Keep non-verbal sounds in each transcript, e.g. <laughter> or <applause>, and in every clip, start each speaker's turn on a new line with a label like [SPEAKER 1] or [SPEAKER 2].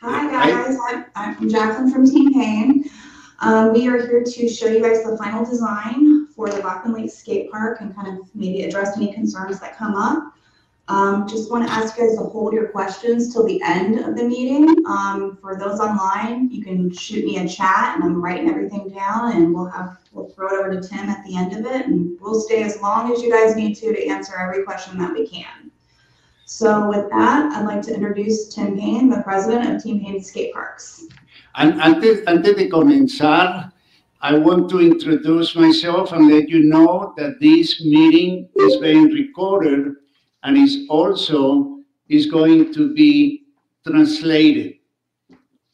[SPEAKER 1] Hi, guys. I'm, I'm Jacqueline from Team Pain. Um, we are here to show you guys the final design for the Bachman Lake Skate Park and kind of maybe address any concerns that come up. Um, just want to ask you guys to hold your questions till the end of the meeting. Um, for those online, you can shoot me a chat and I'm writing everything down and we'll have, we'll throw it over to Tim at the end of it and we'll stay as long as you guys need to to answer every question that we can. So with that, I'd like to introduce Tim Payne, the president of Team Pain Skate Parks.
[SPEAKER 2] An- Antes, antes de comenzar, I want to introduce myself and let you know that this meeting is being recorded and is also is going to be translated.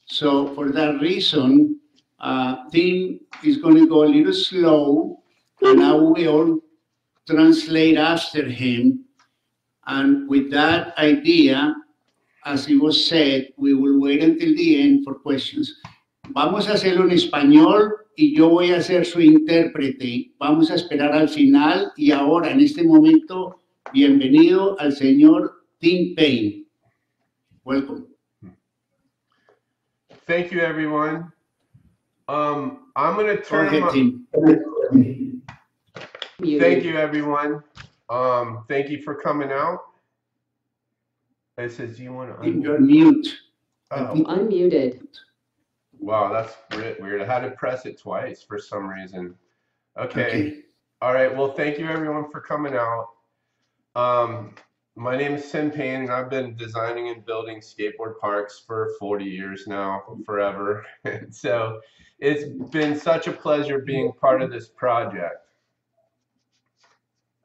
[SPEAKER 2] So for that reason, uh, Tim is going to go a little slow, and I will translate after him. And with that idea, as it was said, we will wait until the end for questions. Vamos a hacerlo en español y yo voy a ser su intérprete. Vamos a esperar al final y ahora, en este momento, bienvenido al señor Tim Payne. Welcome.
[SPEAKER 3] Thank you, everyone. Um, I'm gonna turn.
[SPEAKER 2] Jorge,
[SPEAKER 3] my-. Thank you, everyone. Um, thank you for coming out. It says, do you want
[SPEAKER 2] Tim,
[SPEAKER 3] to?
[SPEAKER 2] you're mute.
[SPEAKER 3] Oh,
[SPEAKER 4] Unmuted.
[SPEAKER 3] wow, that's weird. I had to press it twice for some reason. Okay.
[SPEAKER 2] Okay.
[SPEAKER 3] All right. Well, thank you, everyone, for coming out. Um, my name is Tim Payne, and I've been designing and building skateboard parks for 40 years now, forever. And <laughs> so it's been such a pleasure being part of this project.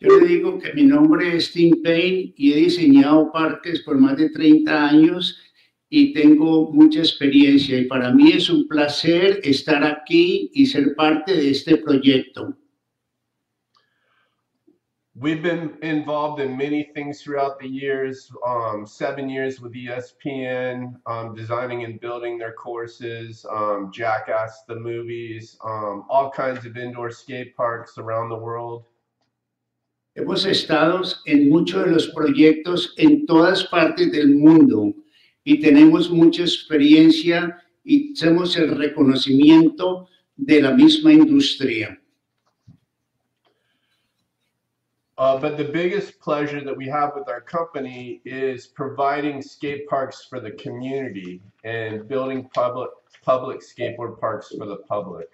[SPEAKER 2] Yo le digo que mi nombre es Tim Payne y he diseñado parques por más de 30 años y tengo mucha experiencia y para mí es un placer estar aquí y ser parte de este proyecto.
[SPEAKER 3] We've been involved in many things throughout the years. Um, seven years with ESPN, um, designing and building their courses, um, Jackass the movies, um, all kinds of indoor skate parks around the world.
[SPEAKER 2] Hemos estado en muchos de los proyectos en todas partes del mundo y tenemos mucha experiencia y somos el reconocimiento de la misma industria.
[SPEAKER 3] Uh, but the biggest pleasure that we have with our company is providing skate parks for the community and building public public skateboard parks for the public.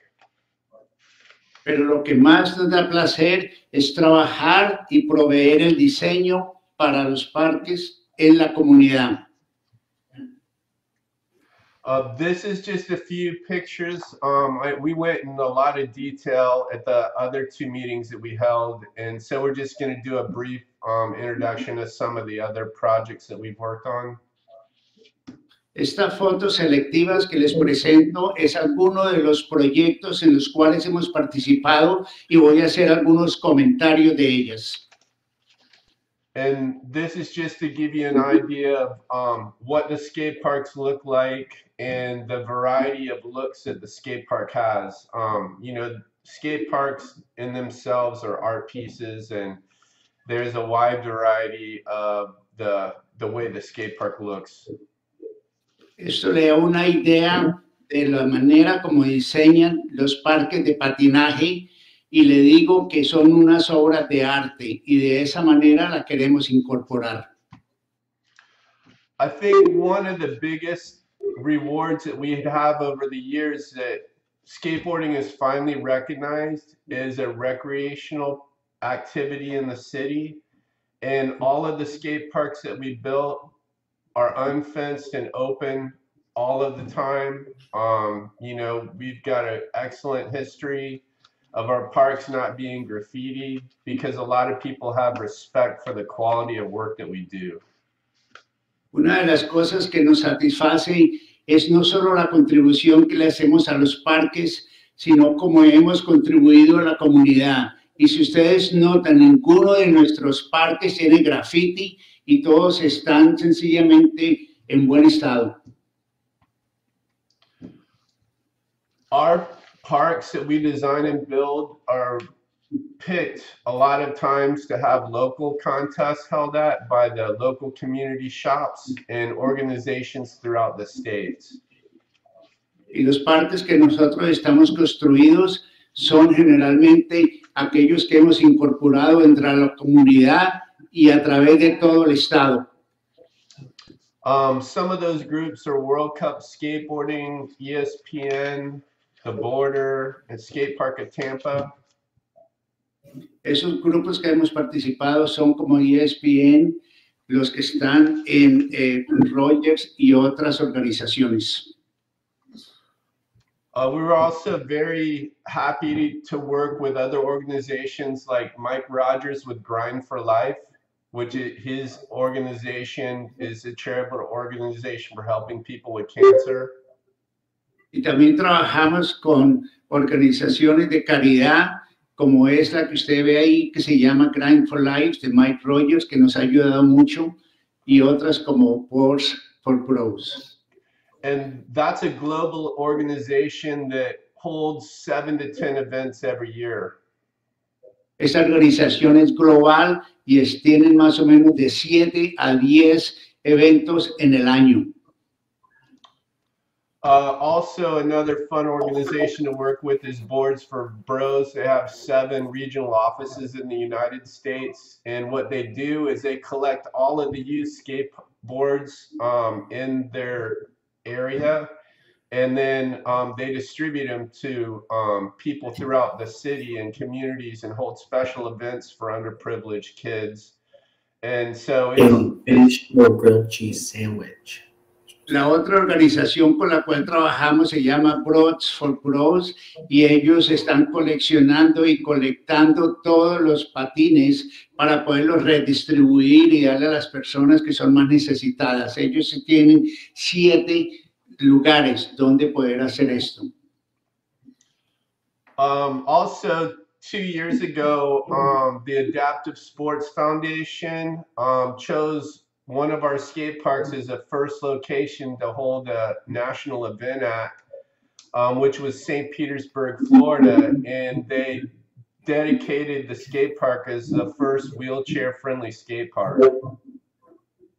[SPEAKER 2] Pero lo que más nos da placer es trabajar y proveer el diseño para los parques en la comunidad.
[SPEAKER 3] Uh, this is just a few pictures. Um, I, we went in a lot of detail at the other two meetings that we held, and so we're just going to do a brief um, introduction of some of the other projects that we've worked on.
[SPEAKER 2] Estas fotos selectivas que les presento es alguno de los proyectos en los cuales hemos participado y voy a hacer algunos comentarios de ellas.
[SPEAKER 3] And this is just to give you an idea of um, what the skate parks look like and the variety of looks that the skate park has. Um, you know, skate parks in themselves are art pieces, and there's a wide variety of the the way the skate park looks.
[SPEAKER 2] Esto le da una idea de la manera como diseñan los parques de patinaje y le digo que son unas obras de arte y de esa manera la queremos incorporar.
[SPEAKER 3] I think one of the biggest rewards that we have over the years that skateboarding is finally recognized is a recreational activity in the city. And all of the skate parks that we built are unfenced and open all of the time. Um, you know, we've got an excellent history of our parks not being graffiti because a lot of people have respect for the quality of work that we do.
[SPEAKER 2] Una de las cosas que nos satisface es no solo la contribución que le hacemos a los parques, sino como hemos contribuido a la comunidad. Y si ustedes notan, ninguno de nuestros parques tiene graffiti y todos están sencillamente en buen estado.
[SPEAKER 3] Our parks that we design and build are picked a lot of times to have local contests held at by the local community shops and organizations throughout the states.
[SPEAKER 2] Y los parques que nosotros estamos construidos son generalmente aquellos que hemos incorporado entre la comunidad y a través de todo el estado.
[SPEAKER 3] Um, some of those groups are World Cup Skateboarding, ESPN, The Boardr, and Skate Park of Tampa.
[SPEAKER 2] Esos grupos que hemos participado son como ESPN, los que están en eh, Rogers y otras organizaciones.
[SPEAKER 3] Uh, we were also very happy to work with other organizations like Mike Rogers with Grind for Life, which i his organization is a charitable organization for helping people with cancer.
[SPEAKER 2] Y también trabajamos con organizaciones de caridad, como es la que usted ve ahí, que se llama Grind for Life, de Mike Rogers, que nos ha ayudado mucho, y otras como Force for Pros.
[SPEAKER 3] And that's a global organization that holds seven to 10 events every year.
[SPEAKER 2] Esta organización es global y es- tienen más o menos de 7 a 10 eventos en el año.
[SPEAKER 3] Uh, also, another fun organization to work with is Boards for Bros. They have seven regional offices in the United States, and what they do is they collect all of the used skateboards um, in their area, and then um, they distribute them to um, people throughout the city and communities, and hold special events for underprivileged kids. And so it's
[SPEAKER 4] and fish or grilled cheese sandwich.
[SPEAKER 2] La otra organización con la cual trabajamos se llama Boards for Bros y ellos están coleccionando y colectando todos los patines para poderlos redistribuir y darle a las personas que son más necesitadas. Ellos sí tienen siete lugares donde poder hacer esto.
[SPEAKER 3] Um, also, two years ago, um, the Adaptive Sports Foundation um, chose one of our skate parks as a first location to hold a national event at, um, which was St. Petersburg, Florida, and they dedicated the skate park as the first wheelchair-friendly skate park.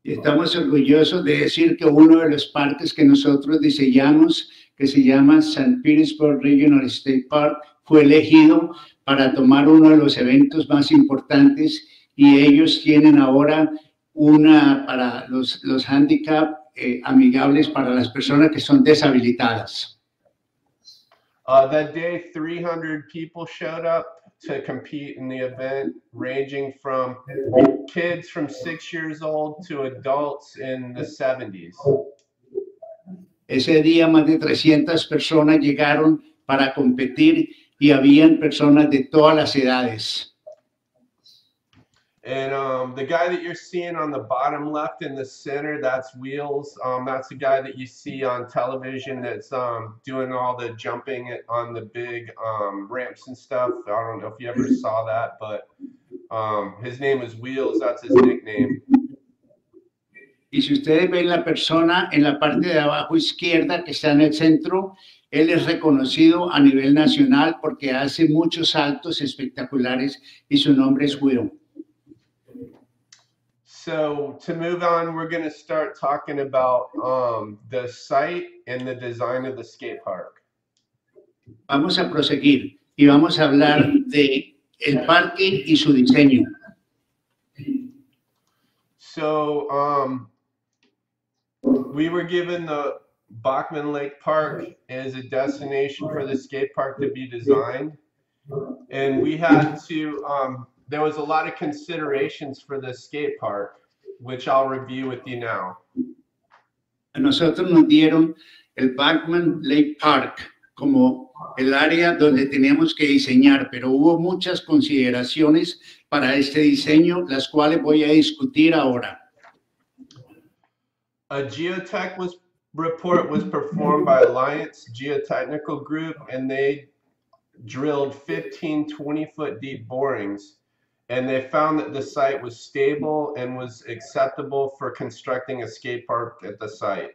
[SPEAKER 2] Estamos orgullosos de decir que uno de los parques que nosotros diseñamos, que se llama St. Petersburg Regional State Park, fue elegido para tomar uno de los eventos más importantes y ellos tienen ahora una para los, los handicap eh, amigables para las personas que son deshabilitadas.
[SPEAKER 3] Uh, that day, 300 people showed up to compete in the event, ranging from kids from six years old to adults in the 70s.
[SPEAKER 2] Ese día más de 300 personas llegaron para competir y habían personas de todas las edades.
[SPEAKER 3] And um, the guy that you're seeing on the bottom left in the center, that's Wheels. Um, that's the guy that you see on television that's um, doing all the jumping on the big um, ramps and stuff. I don't know if you ever saw that, but um, his name is Wheels. That's his nickname.
[SPEAKER 2] Y si ustedes ven la persona en la parte de abajo izquierda que está en el centro, él es reconocido a nivel nacional porque hace muchos saltos espectaculares y su nombre es Will.
[SPEAKER 3] So to move on, we're going to start talking about um, the site and the design of the skate park.
[SPEAKER 2] Vamos a proseguir y vamos a hablar de el parque y su diseño.
[SPEAKER 3] So um, we were given the Bachman Lake Park as a destination for the skate park to be designed. And we had to, um, there was a lot of considerations for the skate park, which I'll review with you now.
[SPEAKER 2] A nosotros nos dieron el Bachman Lake Park como el área donde teníamos que diseñar, pero hubo muchas consideraciones para este diseño, las cuales voy a discutir ahora.
[SPEAKER 3] A geotech was report was performed by Alliance Geotechnical Group, and they drilled 15 20 foot deep borings. And they found that the site was stable and was acceptable for constructing a skate park at the site.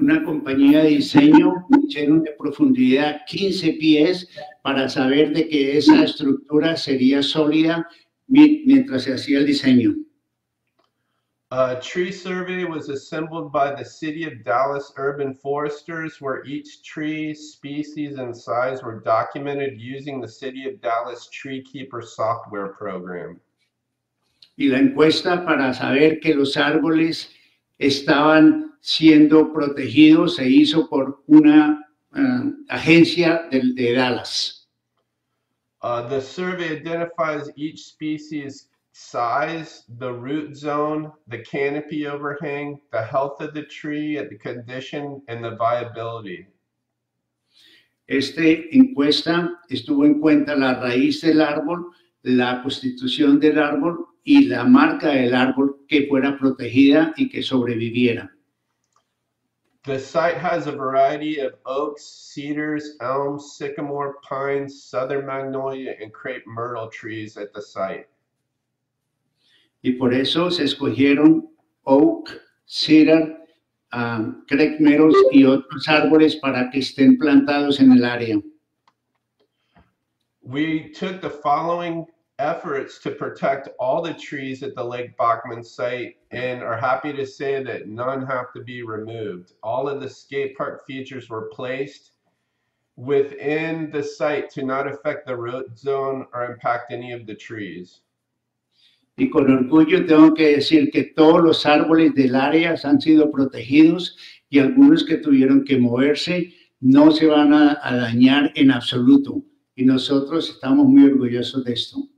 [SPEAKER 2] una compañía de diseño, hicieron de profundidad 15 pies para saber de que esa estructura sería sólida mientras se hacía el diseño.
[SPEAKER 3] A tree survey was assembled by the City of Dallas Urban Foresters where each tree species and size were documented using the City of Dallas Tree Keeper software program.
[SPEAKER 2] Y la encuesta para saber que los árboles estaban siendo protegidos se hizo por una eh, agencia de, de Dallas.
[SPEAKER 3] Uh, the survey identifies each species size, the root zone, the canopy overhang, the health of the tree, the condition, and the viability.
[SPEAKER 2] Esta encuesta estuvo en cuenta la raíz del árbol, la constitución del árbol y la marca del árbol que fuera protegida y que sobreviviera.
[SPEAKER 3] The site has a variety of oaks, cedars, elms, sycamore, pines, southern magnolia, and crepe myrtle trees at the site.
[SPEAKER 2] Y por eso se escogieron oak, cedar, um, crepe y otros árboles para que estén plantados en el área.
[SPEAKER 3] We took the following efforts to protect all the trees at the Lake Bachman site and are happy to say that none have to be removed. All of the skate park features were placed within the site to not affect the root zone or impact any of the trees.
[SPEAKER 2] Y con orgullo tengo que decir que todos los árboles del área han sido protegidos y algunos que tuvieron que moverse no se van a, a dañar en absoluto. Y nosotros estamos muy orgullosos de esto.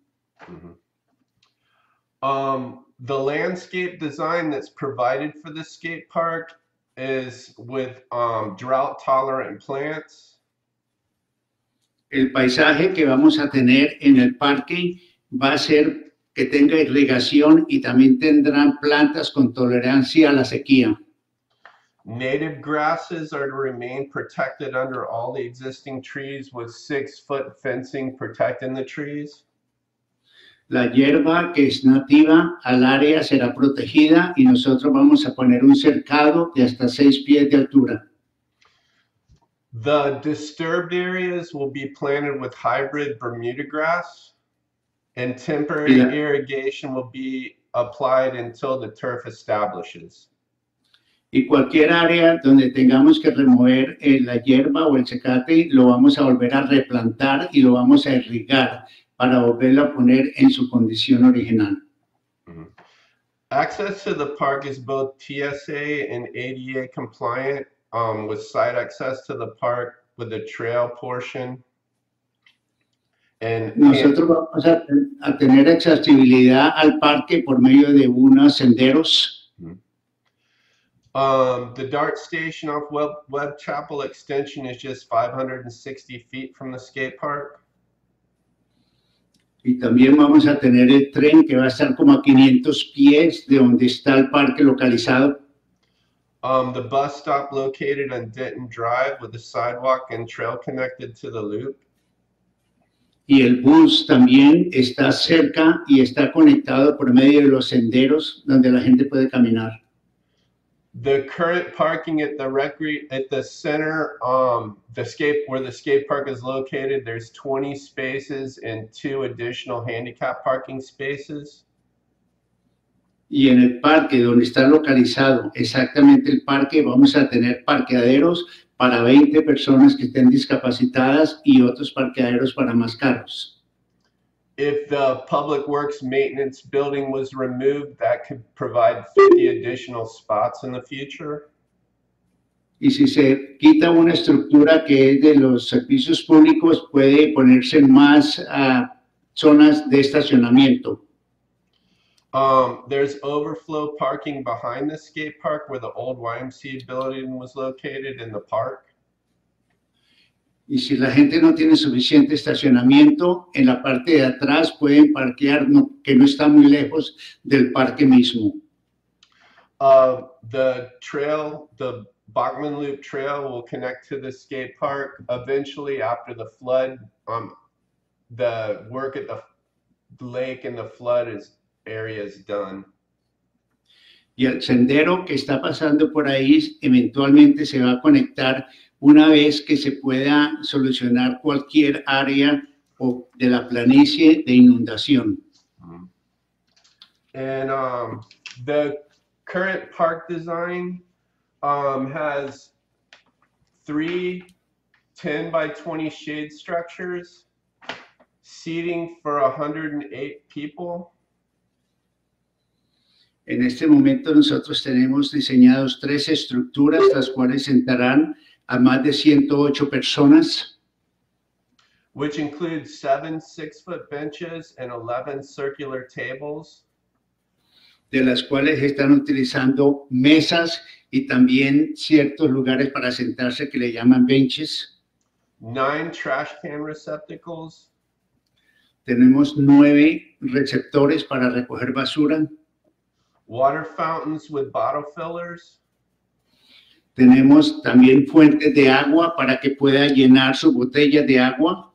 [SPEAKER 3] Um, the landscape design that's provided for the skate park is with um, drought tolerant plants.
[SPEAKER 2] El paisaje que vamos a tener en el parque va a ser que tenga irrigación y también tendrán plantas con tolerancia a la sequía.
[SPEAKER 3] Native grasses are to remain protected under all the existing trees with six foot fencing protecting the trees.
[SPEAKER 2] La hierba que es nativa al área será protegida y nosotros vamos a poner un cercado de hasta seis pies de altura.
[SPEAKER 3] The disturbed areas will be planted with hybrid Bermuda grass and temporary
[SPEAKER 2] Yeah.
[SPEAKER 3] irrigation will be applied until the turf establishes.
[SPEAKER 2] Y cualquier área donde tengamos que remover eh, la hierba o el secate, lo vamos a volver a replantar y lo vamos a irrigar para volverlo a poner en su condición original.
[SPEAKER 3] Access to the park is both TSA and ADA compliant um, with site access to the park with the trail portion.
[SPEAKER 2] Nosotros vamos a, a tener accesibilidad al parque por medio de unos senderos.
[SPEAKER 3] um, the DART station off Web, Web Chapel Extension is just 560 feet from the skate park.
[SPEAKER 2] Y también vamos a tener el tren que va a estar como a 500 pies de donde está el parque localizado.
[SPEAKER 3] Um, the bus stop located on Denton Drive with the sidewalk and trail connected to the loop.
[SPEAKER 2] Y el bus también está cerca y está conectado por medio de los senderos donde la gente puede caminar.
[SPEAKER 3] The current parking at the recre at the center, um, the skate where the skate park is located, there's 20 spaces and two additional handicap parking spaces.
[SPEAKER 2] Y en el parque donde está localizado exactamente el parque, vamos a tener parqueaderos para 20 personas que estén discapacitadas y otros parqueaderos para más carros.
[SPEAKER 3] If the public works maintenance building was removed, that could provide 50 additional spots in the future.
[SPEAKER 2] Y si se quita una estructura que es de los servicios públicos, puede ponerse más ah, zonas de estacionamiento.
[SPEAKER 3] Um, there's overflow parking behind the skate park where the old YMCA building was located in the park.
[SPEAKER 2] Y si la gente no tiene suficiente estacionamiento, en la parte de atrás pueden parquear, no- que no está muy lejos del parque mismo.
[SPEAKER 3] Uh, the trail, the Bachman Loop Trail will connect to the skate park eventually after the flood. Um, the work at the lake and the flood is area is done.
[SPEAKER 2] Y el sendero que está pasando por ahí eventualmente se va a conectar una vez que se pueda solucionar cualquier área o de la planicie de inundación.
[SPEAKER 3] And um, the current park design um, has three 10 by 20 shade structures, seating for 108 people.
[SPEAKER 2] En este momento nosotros tenemos diseñados tres estructuras, las cuales sentarán a más de 108 personas.
[SPEAKER 3] which includes seven six-foot benches and 11 circular tables.
[SPEAKER 2] de las cuales están utilizando mesas y también ciertos lugares para sentarse que le llaman benches.
[SPEAKER 3] nine trash can receptacles,
[SPEAKER 2] Tenemos nueve receptores para recoger basura.
[SPEAKER 3] Water fountains with bottle fillers,
[SPEAKER 2] Tenemos también fuentes de agua para que pueda llenar su botella de agua.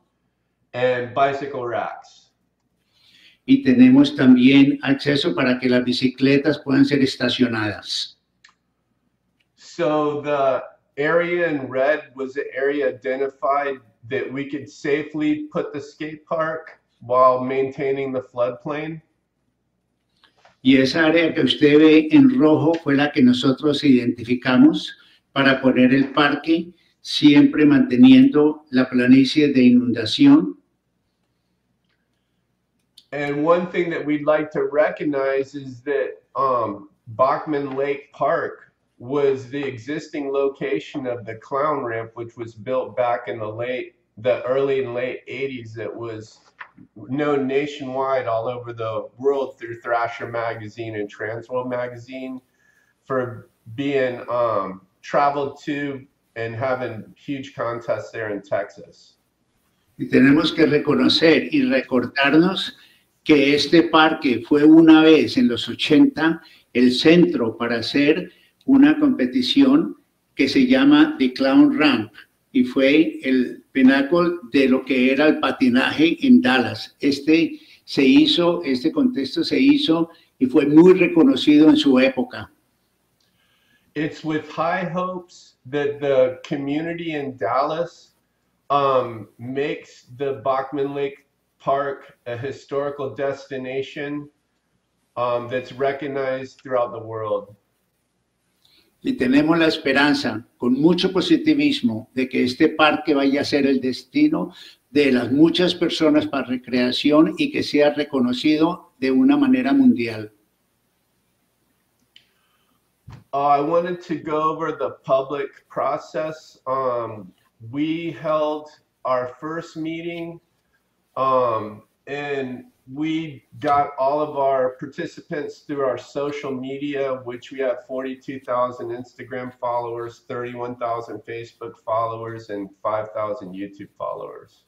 [SPEAKER 3] and bicycle racks.
[SPEAKER 2] Y tenemos también acceso para que las bicicletas puedan ser estacionadas.
[SPEAKER 3] So the area in red was the area identified that we could safely put the skate park while maintaining the floodplain.
[SPEAKER 2] Y esa área que usted ve en rojo fue la que nosotros identificamos para poner el parque, siempre manteniendo la planicie de inundación.
[SPEAKER 3] And one thing that we'd like to recognize is that um, Bachman Lake Park was the existing location of the clown ramp, which was built back in the late, the early and late 80s. That was known nationwide all over the world through Thrasher Magazine and Transworld Magazine for being um, traveled to and having huge contests there in Texas.
[SPEAKER 2] Y tenemos que reconocer y recordarnos que este parque fue una vez en los 80 el centro para hacer una competición que se llama The Clown Ramp y fue el de lo que era el patinaje en Dallas. Este se hizo, este contexto se hizo y fue muy reconocido en su época.
[SPEAKER 3] it's with high hopes that the community in Dallas um, makes the Bachman Lake Park a historical destination um, that's recognized throughout the world.
[SPEAKER 2] Y tenemos la esperanza, con mucho positivismo, de que este parque vaya a ser el destino de las muchas personas para recreación y que sea reconocido de una manera mundial.
[SPEAKER 3] Uh, I wanted to go over the public process. Um, we held our first meeting, um, and we got all of our participants through our social media, which we have 42,000 Instagram followers, 31,000 Facebook followers, and 5,000 YouTube followers.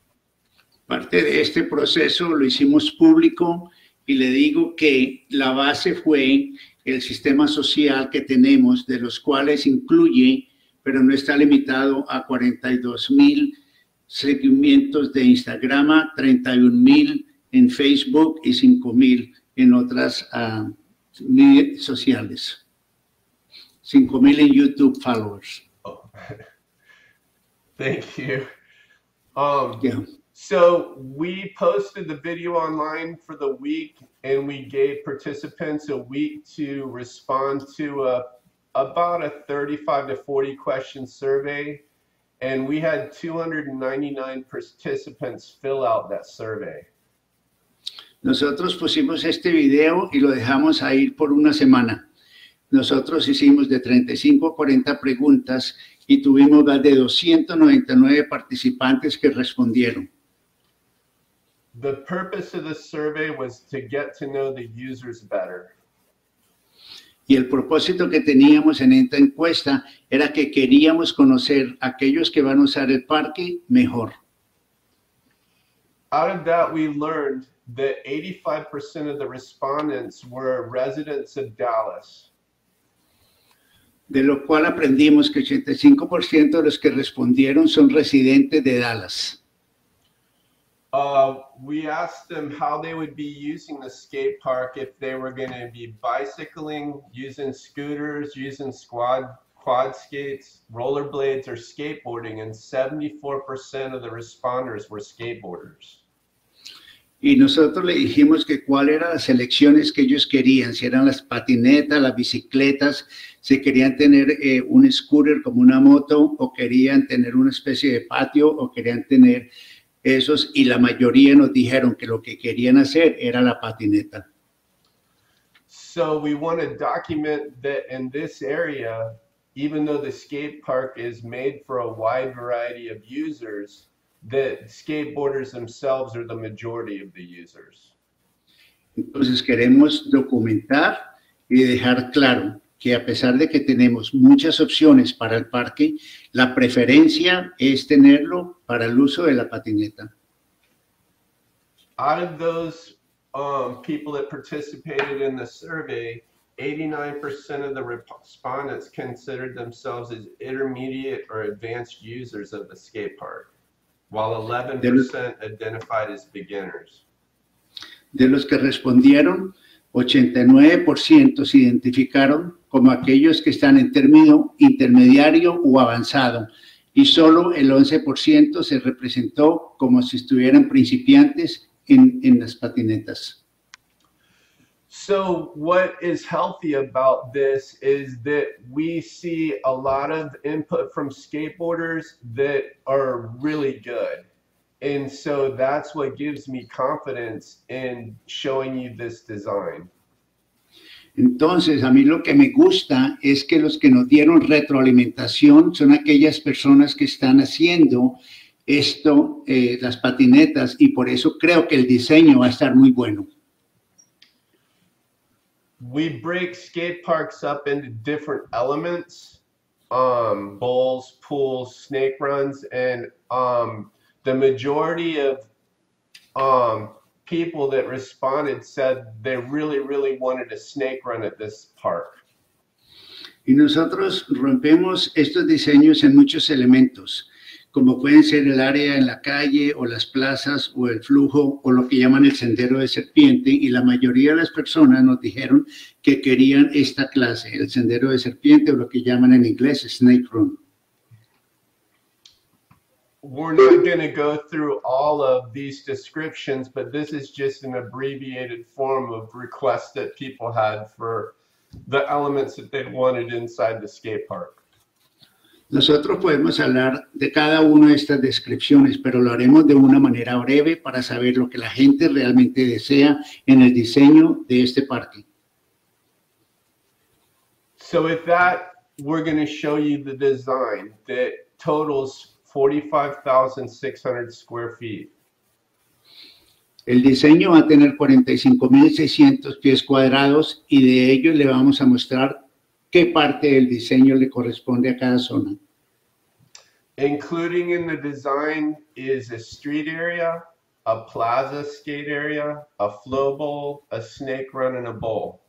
[SPEAKER 2] Parte de este proceso lo hicimos público y le digo que la base fue el sistema social que tenemos, de los cuales incluye, pero no está limitado a 42 mil seguimientos de Instagram, 31 mil en Facebook y 5 mil en otras redes sociales. 5 mil en YouTube followers.
[SPEAKER 3] Oh. <laughs> Thank you. Um,
[SPEAKER 2] Yeah.
[SPEAKER 3] So we posted the video online for the week and we gave participants a week to respond to a, about a 35 to 40 question survey. And we had 299 participants fill out that survey.
[SPEAKER 2] Nosotros pusimos este video y lo dejamos ahí por una semana. Nosotros hicimos de 35 a 40 preguntas y tuvimos más de 299 participantes que respondieron.
[SPEAKER 3] The purpose of the survey was to get to know the users better.
[SPEAKER 2] Y el propósito que teníamos en esta encuesta era que queríamos conocer a aquellos que van a usar el parque mejor.
[SPEAKER 3] Out of that, we learned that 85% of the respondents were residents of Dallas.
[SPEAKER 2] De lo cual aprendimos que 85% de los que respondieron son residentes de Dallas.
[SPEAKER 3] Uh, we asked them how they would be using the skate park if they were going to be bicycling, using scooters, using squad quad skates, rollerblades, or skateboarding, and 74% of the responders were skateboarders.
[SPEAKER 2] Y nosotros le dijimos que cuáles eran las elecciones que ellos querían, si eran las patinetas, las bicicletas, si querían tener eh, un scooter como una moto o querían tener una especie de patio o querían tener esos y la mayoría nos dijeron que lo que querían hacer era la patineta.
[SPEAKER 3] So we want to document that in this area, even though the skate park is made for a wide variety of users, that skateboarders themselves are the majority of the users.
[SPEAKER 2] Entonces queremos documentar y dejar claro que a pesar de que tenemos muchas opciones para el parque, la preferencia es tenerlo para el uso de la patineta.
[SPEAKER 3] Out of those um, people that participated in the survey, 89% of the respondents considered themselves as intermediate or advanced users of the skate park, while 11% identified as beginners.
[SPEAKER 2] De los que respondieron, 89% se identificaron como aquellos que están en término intermediario o avanzado y solo el 11% se representó como si estuvieran principiantes en, en las patinetas.
[SPEAKER 3] So, what is healthy about this is that we see a lot of input from skateboarders that are really good. And so that's what gives me confidence in showing you this design.
[SPEAKER 2] Entonces, a mí lo que me gusta es que los que nos dieron retroalimentación son aquellas personas que están haciendo esto, eh, las patinetas, y por eso creo que el diseño va a estar muy bueno.
[SPEAKER 3] We break skate parks up into different elements um, bowls, pools, snake runs, and um, the majority of um, people that responded said they really, really wanted a snake run at this park.
[SPEAKER 2] Y nosotros rompemos estos diseños en muchos elementos, como pueden ser el área en la calle o las plazas o el flujo o lo que llaman el sendero de serpiente y la mayoría de las personas nos dijeron que querían esta clase, el sendero de serpiente o lo que llaman en inglés snake run.
[SPEAKER 3] We're not going to go through all of these descriptions, but this is just an abbreviated form of requests that people had for the elements that they wanted inside the skate park.
[SPEAKER 2] Nosotros podemos hablar de cada una de estas descripciones, pero lo haremos de una manera breve para saber lo que la gente realmente desea en el diseño de este parque.
[SPEAKER 3] So with that, we're going to show you the design that totals 45,600 square feet.
[SPEAKER 2] El diseño va a tener 45.600 pies cuadrados y de ellos le vamos a mostrar qué parte del diseño le corresponde a cada zona.
[SPEAKER 3] Including in the design is a street area, a plaza skate area, a flow bowl, a snake run, and a bowl.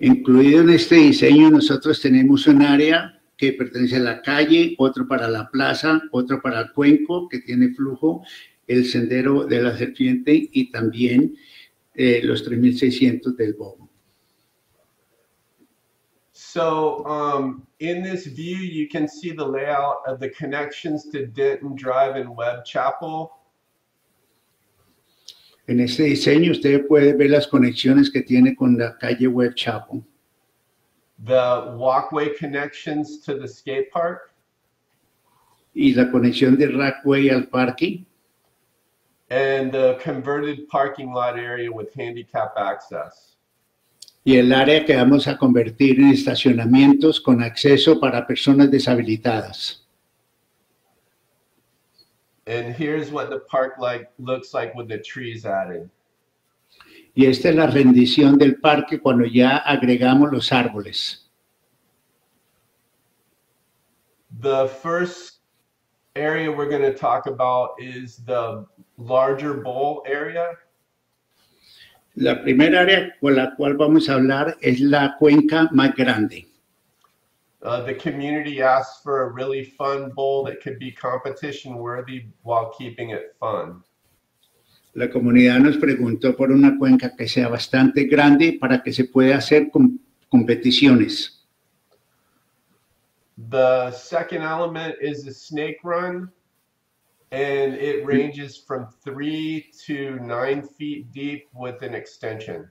[SPEAKER 2] Incluido en este diseño nosotros tenemos un área que pertenece a la calle, otro para la plaza, otro para el cuenco que tiene flujo, el sendero de la serpiente y también eh, los 3600 del bobo.
[SPEAKER 3] So um, in this view, you can see the layout of the connections to Denton Drive and Webb Chapel.
[SPEAKER 2] En este diseño usted puede ver las conexiones que tiene con la calle Webb Chapel.
[SPEAKER 3] the walkway connections to the skate park,
[SPEAKER 2] y la conexión de Rackway al parque
[SPEAKER 3] and the converted parking lot area with handicap access.
[SPEAKER 2] Y el área que vamos a convertir en estacionamientos con acceso para personas deshabilitadas.
[SPEAKER 3] And here's what the park like looks like with the trees added.
[SPEAKER 2] Y esta es la rendición del parque cuando ya agregamos los árboles.
[SPEAKER 3] The first area we're going to talk about is the larger bowl area.
[SPEAKER 2] La primera área con la cual vamos a hablar es la cuenca más grande.
[SPEAKER 3] Uh, the community asked for a really fun bowl that could be competition worthy while keeping it fun.
[SPEAKER 2] La comunidad nos preguntó por una cuenca que sea bastante grande para que se pueda hacer com- competiciones.
[SPEAKER 3] The second element is the snake run, and it ranges from three to nine feet deep with an extension.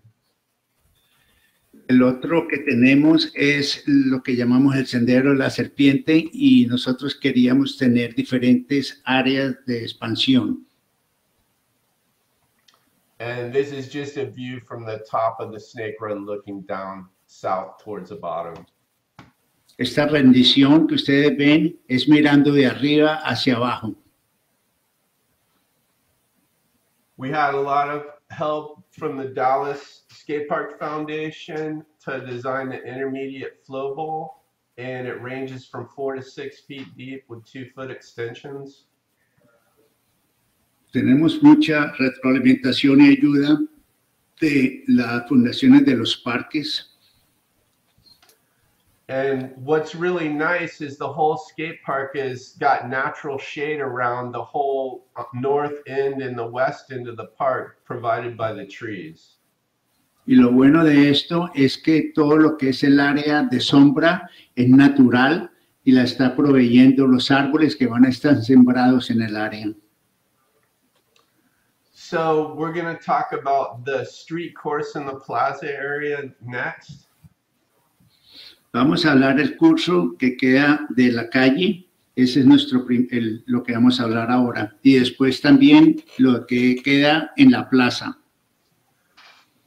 [SPEAKER 2] El otro que tenemos es lo que llamamos el sendero de la serpiente y nosotros queríamos tener diferentes áreas de expansión.
[SPEAKER 3] And this is just a view from the top of the snake run looking down south towards the bottom.
[SPEAKER 2] Esta rendición que ustedes ven es mirando de arriba hacia abajo.
[SPEAKER 3] We had a lot of help from the Dallas Skate Park Foundation to design the intermediate flow bowl, and it ranges from four to six feet deep with two foot extensions.
[SPEAKER 2] Tenemos mucha retroalimentación y ayuda de las fundaciones de los parques.
[SPEAKER 3] And what's really nice is the whole skate park has got natural shade around the whole uh, north end and the west end of the park provided by the trees.
[SPEAKER 2] Y lo bueno de esto es que todo lo que es el área de sombra es natural y la está proveyendo los árboles que van a estar sembrados en el área.
[SPEAKER 3] So we're going to talk about the street course in the plaza area next.
[SPEAKER 2] Vamos a hablar del curso que queda de la calle. Ese es nuestro el- lo que vamos a hablar ahora. Y después también lo que queda en la plaza.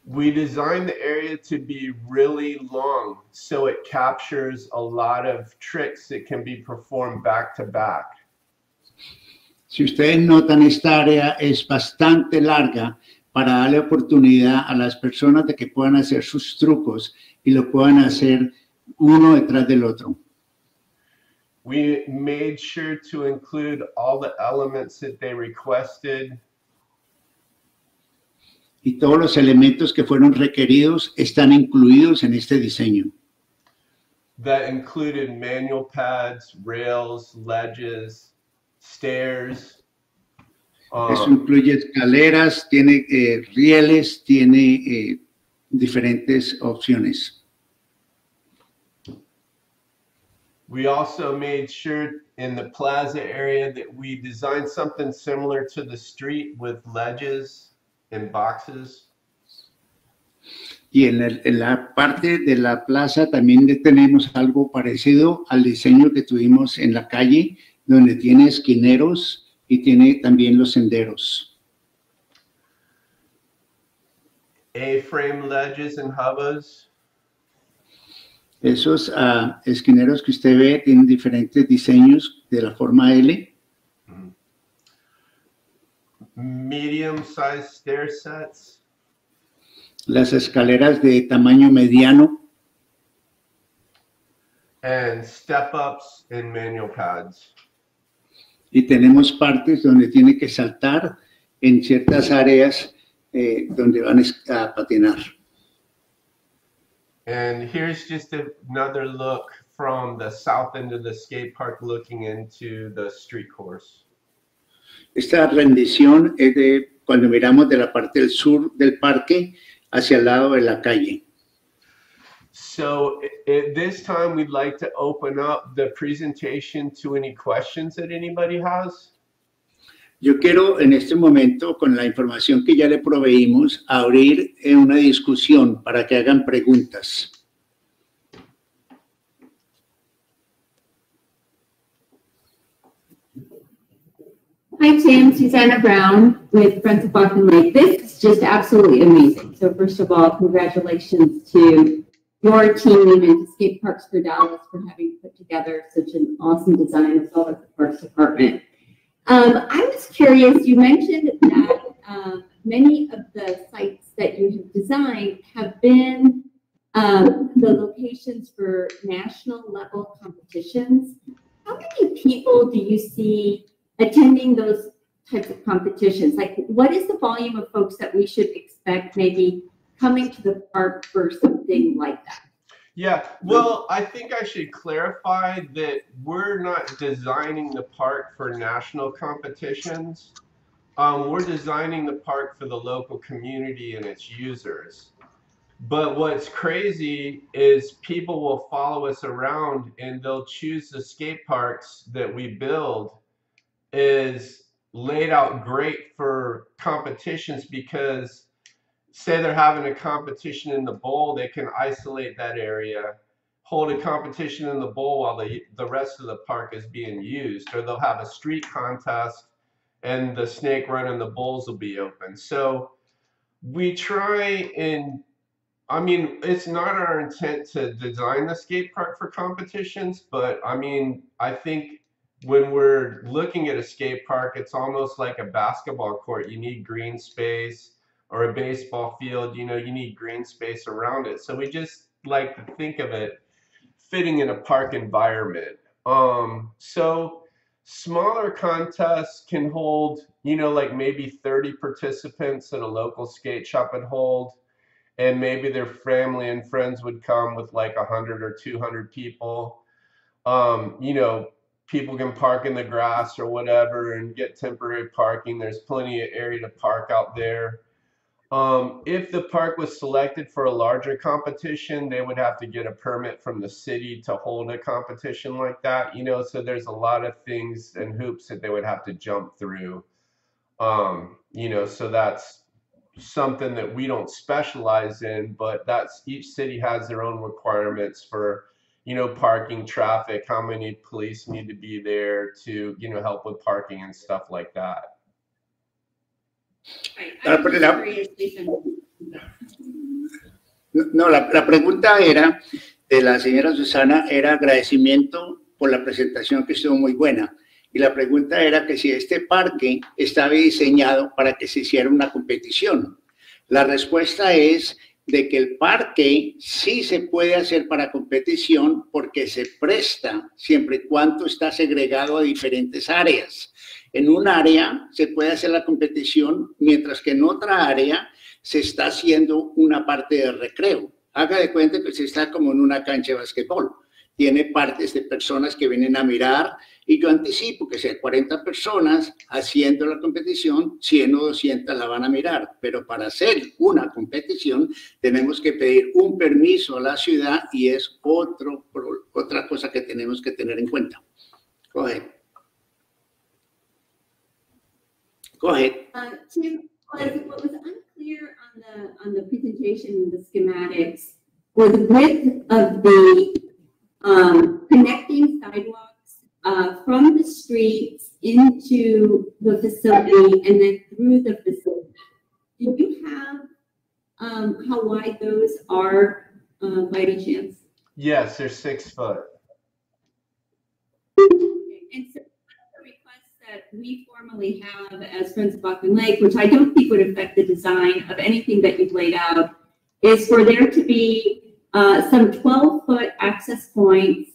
[SPEAKER 3] We designed the area to be really long so it captures a lot of tricks that can be performed back to back.
[SPEAKER 2] Si ustedes notan, esta área es bastante larga para darle oportunidad a las personas de que puedan hacer sus trucos y lo puedan hacer uno detrás del otro.
[SPEAKER 3] We made sure to include all the elements that they requested.
[SPEAKER 2] Y todos los elementos que fueron requeridos están incluidos en este diseño.
[SPEAKER 3] That included manual pads, rails, ledges, stairs.
[SPEAKER 2] Eso
[SPEAKER 3] Um,
[SPEAKER 2] incluye escaleras, tiene eh, rieles, tiene eh, diferentes opciones.
[SPEAKER 3] We also made sure in the plaza area that we designed something similar to the street with ledges and boxes.
[SPEAKER 2] Y en, el- en la parte de la plaza también tenemos algo parecido al diseño que tuvimos en la calle, donde tiene esquineros y tiene también los senderos.
[SPEAKER 3] A-frame ledges and hovers.
[SPEAKER 2] Esos ah, esquineros que usted ve tienen diferentes diseños de la forma L.
[SPEAKER 3] medium-sized stair sets,
[SPEAKER 2] las escaleras de tamaño mediano
[SPEAKER 3] and step-ups and manual pads.
[SPEAKER 2] y tenemos partes donde tiene que saltar en ciertas áreas eh, donde van a patinar.
[SPEAKER 3] And here's just another look from the south end of the skate park looking into the street course.
[SPEAKER 2] Esta rendición es de cuando miramos de la parte del sur del parque hacia el lado de la calle.
[SPEAKER 3] So at this time, we'd like to open up the presentation to any questions that anybody has.
[SPEAKER 2] Yo quiero en este momento, con la información que ya le proveímos, abrir eh, una discusión para que hagan preguntas.
[SPEAKER 5] Hi, Tim. Susanna Brown with Friends of Bucking Lake. This is just absolutely amazing. So first of all, congratulations to your team and to Skate Parks for Dallas for having put together such an awesome design as well as the Parks Department. Um, I was curious, you mentioned that um, many of the sites that you have designed have been um, the locations for national level competitions. How many people do you see attending those types of competitions? Like, what is the volume of folks that we should expect maybe coming to the park for something like that?
[SPEAKER 3] Yeah, well, I think I should clarify that we're not designing the park for national competitions. um, we're designing the park for the local community and its users. But what's crazy is people will follow us around and they'll choose the skate parks that we build is laid out great for competitions because say they're having a competition in the bowl, they can isolate that area, hold a competition in the bowl while the the rest of the park is being used, or they'll have a street contest and the snake run and the bowls will be open. So we try and I mean, it's not our intent to design the skate park for competitions, but I mean, I think when we're looking at a skate park, it's almost like a basketball court. You need green space or a baseball field, you know, you need green space around it. So we just like to think of it fitting in a park environment. Um, so smaller contests can hold, you know, like maybe 30 participants that a local skate shop would hold. And maybe their family and friends would come with like 100 or 200 people. Um, you know, people can park in the grass or whatever and get temporary parking. There's plenty of area to park out there. Um, if the park was selected for a larger competition, they would have to get a permit from the city to hold a competition like that, you know, so there's a lot of things and hoops that they would have to jump through. Um, you know, so that's something that we don't specialize in, but that's each city has their own requirements for, you know, parking, traffic, how many police need to be there to, you know, help with parking and stuff like that.
[SPEAKER 2] La-
[SPEAKER 5] Jason.
[SPEAKER 2] No, la, la pregunta era de la señora Susana, era agradecimiento por la presentación que estuvo muy buena. Y la pregunta era que si este parque estaba diseñado para que se hiciera una competición. La respuesta es de que el parque sí se puede hacer para competición porque se presta siempre y cuando está segregado a diferentes áreas. En un área se puede hacer la competición, mientras que en otra área se está haciendo una parte de recreo. Haga de cuenta que se está como en una cancha de basquetbol. Tiene partes de personas que vienen a mirar y yo anticipo que sea 40 personas haciendo la competición, 100 o 200 la van a mirar. Pero para hacer una competición tenemos que pedir un permiso a la ciudad y es otro, otra cosa que tenemos que tener en cuenta. Go Go ahead.
[SPEAKER 5] Uh, Tim, was, what was unclear on the, on the presentation, the schematics, was the width of the, um, connecting sidewalks, uh, from the streets into the facility and then through the facility. Do you have, um, how wide those are, uh, by any chance?
[SPEAKER 3] Yes, they're six foot.
[SPEAKER 5] And so one of the requests that we formally have as Friends of Bachman Lake, which I don't think would affect the design of anything that you've laid out, is for there to be uh, some 12-foot access points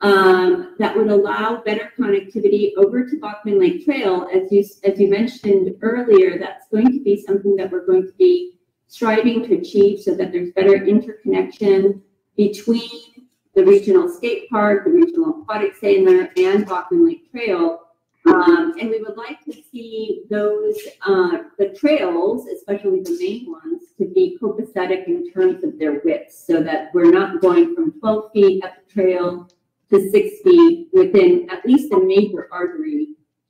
[SPEAKER 5] um, that would allow better connectivity over to Bachman Lake Trail. As you, as you mentioned earlier, that's going to be something that we're going to be striving to achieve so that there's better interconnection between the regional skate park, the regional aquatic center, and Bachman Lake Trail. Um, and we would like to see those, uh, the trails, especially the main ones, to be copacetic in terms of their width, so that we're not going from twelve feet at the trail to six feet within at least a major artery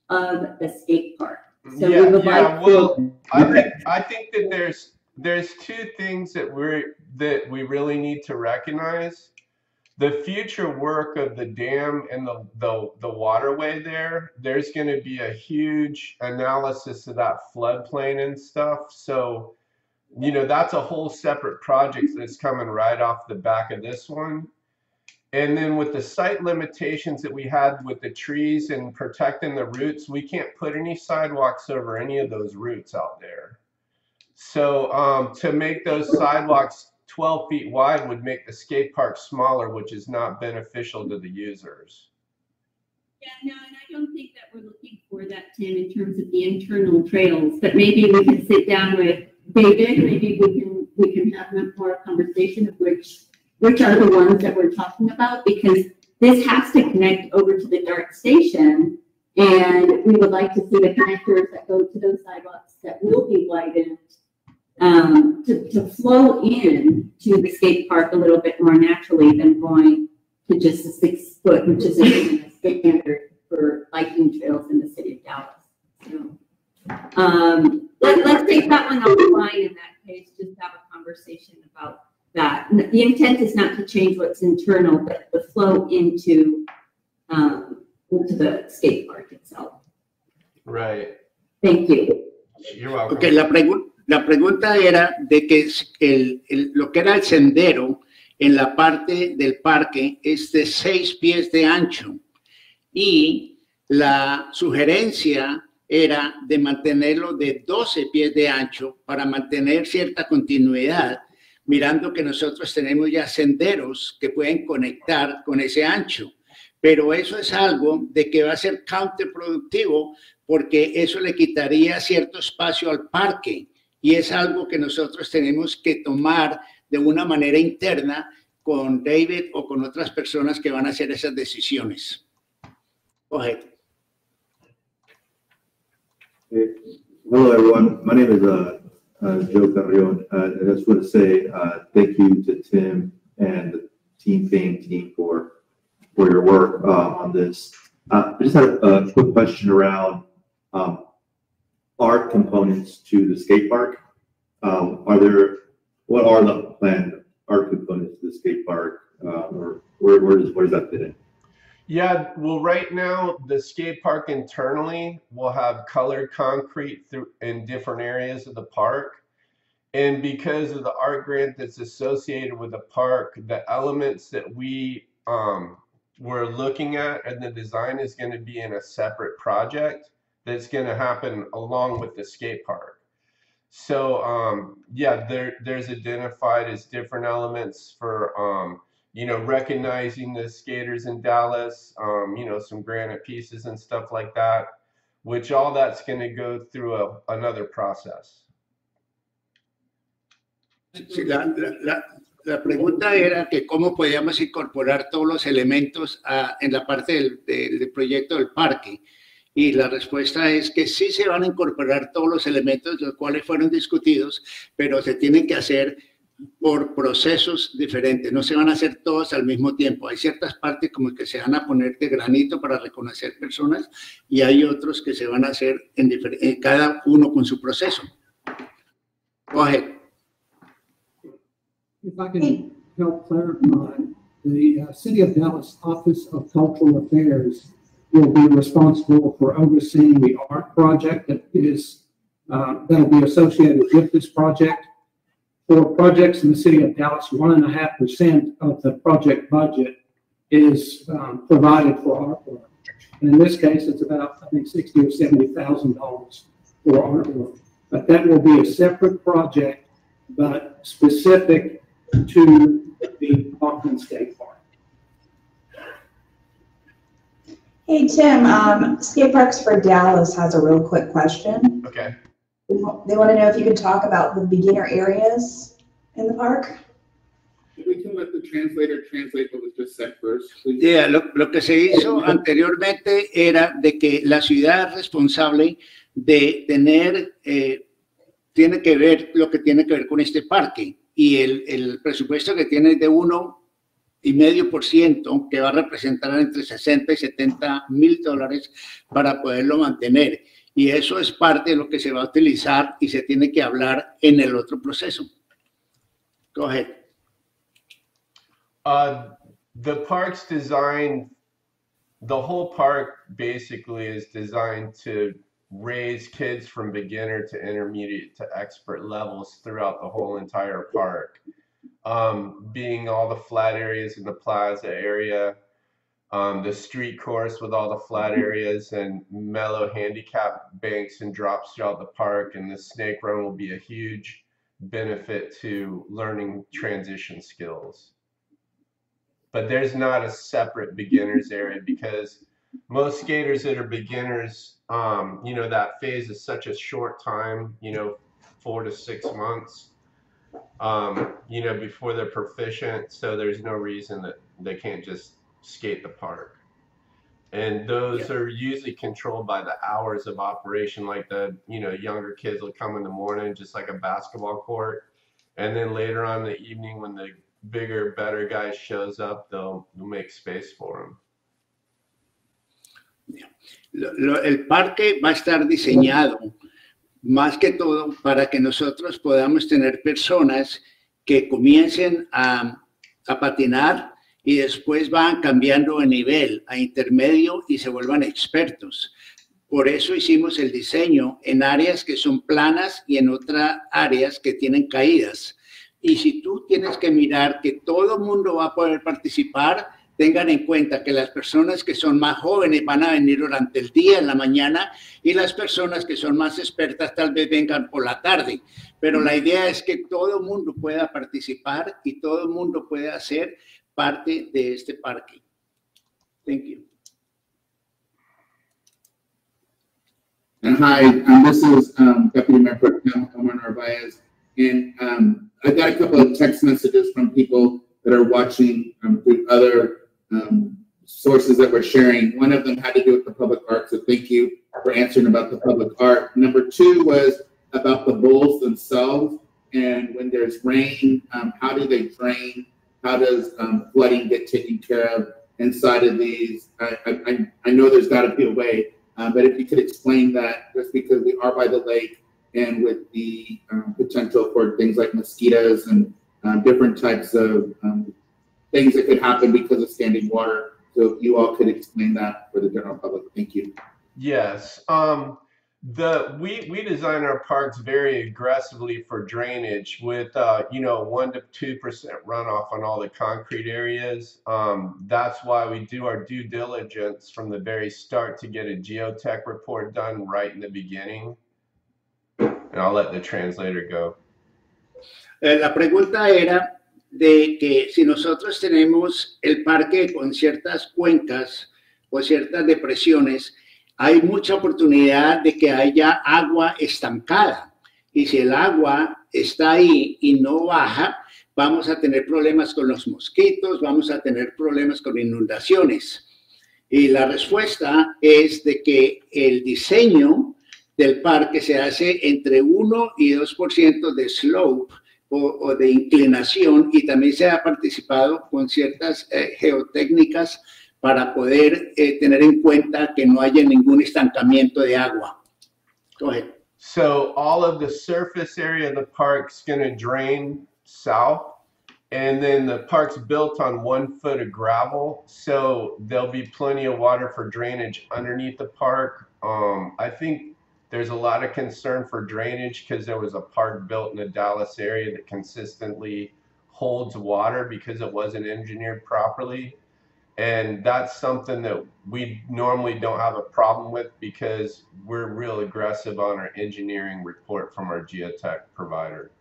[SPEAKER 5] of the skate park. So we
[SPEAKER 3] Yeah,
[SPEAKER 5] would
[SPEAKER 3] yeah,
[SPEAKER 5] like
[SPEAKER 3] well. I think, I think that there's, there's two things that we're, that we really need to recognize. The future work of the dam and the, the, the waterway there, there's gonna be a huge analysis of that floodplain and stuff, so, you know, that's a whole separate project that's coming right off the back of this one. And then with the site limitations that we had with the trees and protecting the roots, we can't put any sidewalks over any of those roots out there. So um, to make those sidewalks 12 feet wide would make the skate park smaller, which is not beneficial to the users.
[SPEAKER 5] Yeah, no, and I don't think that we're looking for that, Tim, in terms of the internal trails, but maybe we can sit down with David, maybe we can, we can have a more conversation of which, which are the ones that we're talking about, because this has to connect over to the DART station, And we would like to see the connectors that go to those sidewalks that will be widened um, to, to flow in to the skate park a little bit more naturally than going to just a six foot, which is a <laughs> standard for biking trails in the city of Dallas. So, um, let, let's take that one offline in that case, just have a conversation about that. The intent is not to change what's internal, but the flow into, um, into the skate park itself.
[SPEAKER 3] Right.
[SPEAKER 5] Thank you.
[SPEAKER 3] You're welcome.
[SPEAKER 2] Ok, la, pregu- la pregunta era de que el- lo que era el sendero en la parte del parque es de seis pies de ancho y la sugerencia era de mantenerlo de 12 pies de ancho para mantener cierta continuidad, mirando que nosotros tenemos ya senderos que pueden conectar con ese ancho. Pero eso es algo de que va a ser counterproductivo porque eso le quitaría cierto espacio al parque y es algo que nosotros tenemos que tomar de una manera interna con David o con otras personas que van a hacer esas decisiones. Go ahead.
[SPEAKER 6] Hello, everyone. My name is uh, uh, Joe Carrion. Uh, I just want to say thank you to Tim and the Team Fame team for for your work on this. I just had a, a quick question around um, art components to the skate park. Um, are there what are the planned art components to the skate park, uh, or where, where does where does that fit in?
[SPEAKER 3] Yeah, well, right now, the skate park internally will have colored concrete through in different areas of the park. And because of the art grant that's associated with the park, the elements that we um, were looking at and the design is going to be in a separate project that's going to happen along with the skate park. So um, yeah, there there's identified as different elements for um, you know, recognizing the skaters in Dallas, um, you know, some granite pieces and stuff like that, which all that's going to go through a, another process.
[SPEAKER 2] Sí, la, la- la- pregunta era que cómo podíamos incorporar todos los elementos a- en la parte del, del- del proyecto del parque. Y la respuesta es que sí se van a incorporar todos los elementos, los cuales fueron discutidos, pero se tienen que hacer por procesos diferentes. No se van a hacer todos al mismo tiempo. Hay ciertas partes como que se van a poner de granito para reconocer personas y hay otros que se van a hacer en difer- eh, cada uno con su proceso. Go ahead.
[SPEAKER 7] If I can help clarify, the uh, City of Dallas Office of Cultural Affairs will be responsible for overseeing the art project that is, uh, that'll be associated with this project. For projects in the City of Dallas, one and a half percent of the project budget is um, provided for artwork. And in this case, it's about, I think, sixty or seventy thousand dollars for artwork. But that will be a separate project, but specific to the Auckland State Park.
[SPEAKER 1] Hey, Tim, um, Skate Parks for Dallas has a real quick question.
[SPEAKER 3] Okay.
[SPEAKER 1] They want to know if you could talk about the beginner areas in the park?
[SPEAKER 8] We can let the translator translate what was just said first, please.
[SPEAKER 2] Yeah, lo, lo que se hizo anteriormente era de que la ciudad es responsable de tener, eh, tiene que ver lo que tiene que ver con este parque y el, el presupuesto que tiene de uno y medio por ciento que va a representar entre 60 y 70 mil dólares para poderlo mantener. Y eso es parte de lo que se va a utilizar y se tiene que hablar en el otro proceso. Go ahead.
[SPEAKER 3] Uh, the park's designed, the whole park basically is designed to raise kids from beginner to intermediate to expert levels throughout the whole entire park. Um, being all the flat areas in the plaza area, um, the street course with all the flat areas and mellow handicap banks and drops throughout the park, and the snake run will be a huge benefit to learning transition skills. But there's not a separate beginners area because most skaters that are beginners, um, you know, that phase is such a short time, you know, four to six months, um, you know, before they're proficient. So there's no reason that they can't just skate the park. And those are usually controlled by the hours of operation, like the, you know, younger kids will come in the morning, just like a basketball court. And then later on in the evening, when the bigger, better guy shows up, they'll, they'll make space for him.
[SPEAKER 2] Lo- lo- el parque va a estar diseñado más que todo para que nosotros podamos tener personas que comiencen a, a patinar y después van cambiando de nivel a intermedio y se vuelvan expertos. Por eso hicimos el diseño en áreas que son planas y en otras áreas que tienen caídas. Y si tú tienes que mirar que todo mundo va a poder participar, tengan en cuenta que las personas que son más jóvenes van a venir durante el día, en la mañana, y las personas que son más expertas tal vez vengan por la tarde. Pero la idea es que todo el mundo pueda participar y todo el mundo pueda ser parte de este parque. Thank you.
[SPEAKER 8] And hi, um, this is, um, Deputy Mayor Pro Tem Omar Narvaez. And, um, I got a couple of text messages from people that are watching, um, through other, um, sources that we're sharing. One of them had to do with the public art, so thank you for answering about the public art. Number two was about the bowls themselves. And when there's rain, um, how do they drain? How does, um, flooding get taken care of inside of these? I, I, I- know there's gotta be a way, uh, but if you could explain that, just because we are by the lake and with the, um, potential for things like mosquitoes and, um, different types of, um, things that could happen because of standing water. So if you all could explain that for the general public, thank you.
[SPEAKER 3] Yes, um, the, we, we design our parks very aggressively for drainage with, uh, you know, one to two percent runoff on all the concrete areas. Um, that's why we do our due diligence from the very start to get a geotech report done right in the beginning. And I'll let the translator go.
[SPEAKER 2] Eh, la pregunta era de que si nosotros tenemos el parque con ciertas cuencas o ciertas depresiones, hay mucha oportunidad de que haya agua estancada. Y si el agua está ahí y no baja, vamos a tener problemas con los mosquitos, vamos a tener problemas con inundaciones. Y la respuesta es de que el diseño del parque se hace entre 1 y 2% de slope o, o de inclinación y también se ha participado con ciertas eh, geotécnicas para poder eh, tener en cuenta que no haya ningún estancamiento de agua. Go ahead.
[SPEAKER 3] So all of the surface area of the park's gonna drain south. And then the park's built on one foot of gravel, so there'll be plenty of water for drainage underneath the park. Um, I think there's a lot of concern for drainage because there was a park built in the Dallas area that consistently holds water because it wasn't engineered properly. And that's something that we normally don't have a problem with because we're real aggressive on our engineering report from our geotech provider.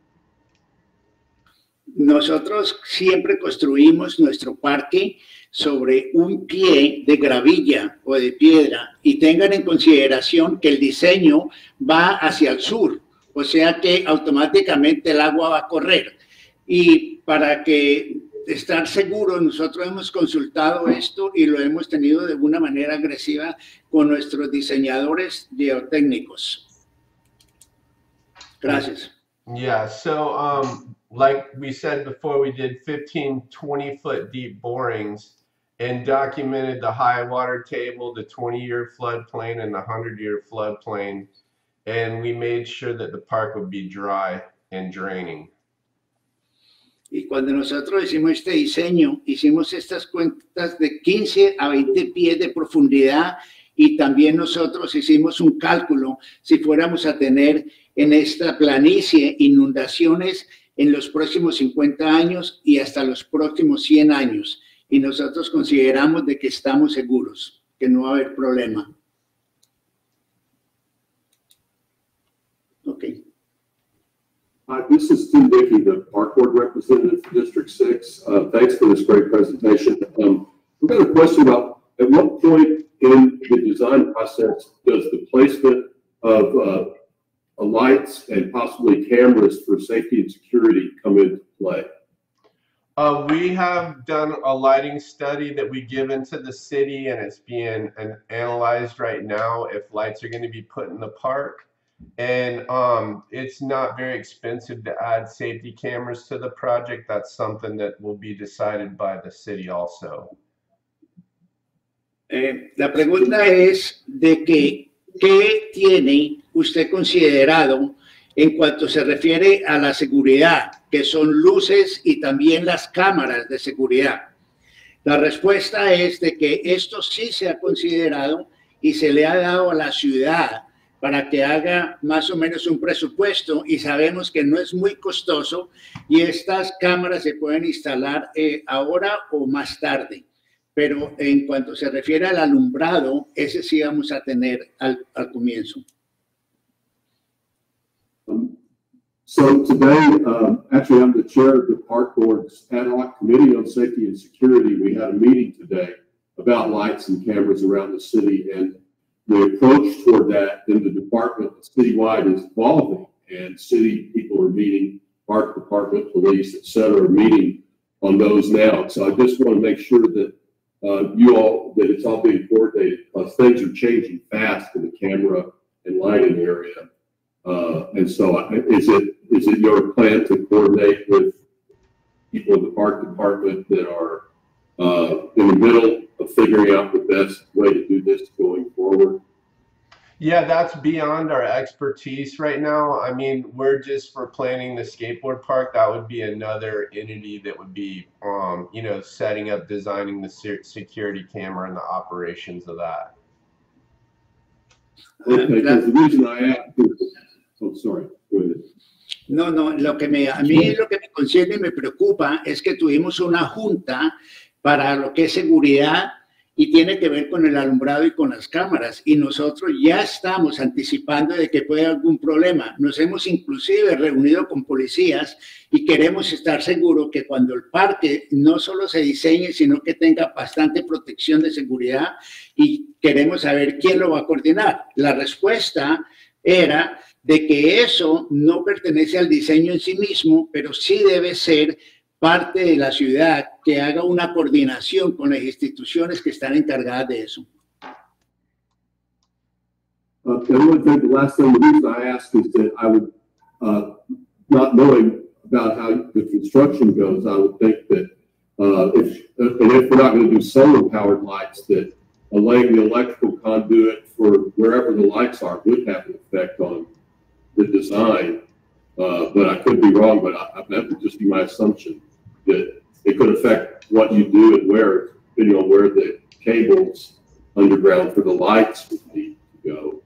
[SPEAKER 2] Nosotros siempre construimos nuestro parque sobre un pie de gravilla o de piedra y tengan en consideración que el diseño va hacia el sur, o sea que automáticamente el agua va a correr. Y para que estar seguros, nosotros hemos consultado esto y lo hemos tenido de una manera agresiva con nuestros diseñadores geotécnicos. Gracias.
[SPEAKER 3] Yeah, so um, like we said before, we did 15, 20 foot deep borings and documented the high water table, the 20 year floodplain, and the 100 year floodplain. And we made sure that the park would be dry and draining.
[SPEAKER 2] Y cuando nosotros hicimos este diseño, hicimos estas cuentas de 15 a 20 pies de profundidad y también nosotros hicimos un cálculo si fuéramos a tener en esta planicie inundaciones en los próximos 50 años y hasta los próximos 100 años. Y nosotros consideramos de que estamos seguros, que no va a haber problema. Ok.
[SPEAKER 9] Hi, this is Tim Dickey, the Park Board Representative for District Six. Uh, thanks for this great presentation. Um, we've got a question about, at what point in the design process does the placement of, uh, lights and possibly cameras for safety and security come into play?
[SPEAKER 3] Uh, we have done a lighting study that we give into the city and it's being an- analyzed right now if lights are gonna be put in the park. And, um, it's not very expensive to add safety cameras to the project. That's something that will be decided by the city also.
[SPEAKER 2] Eh, la pregunta es de que, ¿qué tiene usted considerado en cuanto se refiere a la seguridad, que son luces y también las cámaras de seguridad? La respuesta es de que esto sí se ha considerado y se le ha dado a la ciudad para que haga más o menos un presupuesto y sabemos que no es muy costoso y estas cámaras se pueden instalar eh, ahora o más tarde pero en cuanto se refiere al alumbrado, ese sí vamos a tener al, al comienzo.
[SPEAKER 9] Um, So today, um, actually, I'm the chair of the Park Board's ad hoc committee on safety and security. We had a meeting today about lights and cameras around the city and the approach toward that in the department citywide is evolving and city people are meeting, park department, police, et cetera, are meeting on those now. So I just want to make sure that uh, you all, that it's all being coordinated because things are changing fast in the camera and lighting area. Uh, and so I- is it, is it your plan to coordinate with people in the park department that are, uh, in the middle of figuring out the best way to do this going forward?
[SPEAKER 3] Yeah, that's beyond our expertise right now. I mean, we're just for planning the skateboard park. That would be another entity that would be, um, you know, setting up, designing the security camera and the operations of that.
[SPEAKER 9] Okay, because the reason I asked is, oh, sorry.
[SPEAKER 2] No, no, lo que me, a mí lo que me concierne y me preocupa es que tuvimos una junta para lo que es seguridad y tiene que ver con el alumbrado y con las cámaras. Y nosotros ya estamos anticipando de que puede haber algún problema. Nos hemos inclusive reunido con policías y queremos estar seguros que cuando el parque no solo se diseñe, sino que tenga bastante protección de seguridad y queremos saber quién lo va a coordinar. La respuesta era de que eso no pertenece al diseño en sí mismo, pero sí debe ser parte de la ciudad que haga una coordinación con las instituciones que están encargadas de eso.
[SPEAKER 9] Uh, the only thing, the last thing, the reason I asked is that I would, uh, not knowing about how the construction goes, I would think that, uh, if, and if we're not gonna do solar powered lights, that laying the electrical conduit for wherever the lights are would have an effect on the design. Uh, but I could be wrong, but I, that would just be my assumption, that it could affect what you do and where, depending on where the cables underground for the lights would need to go.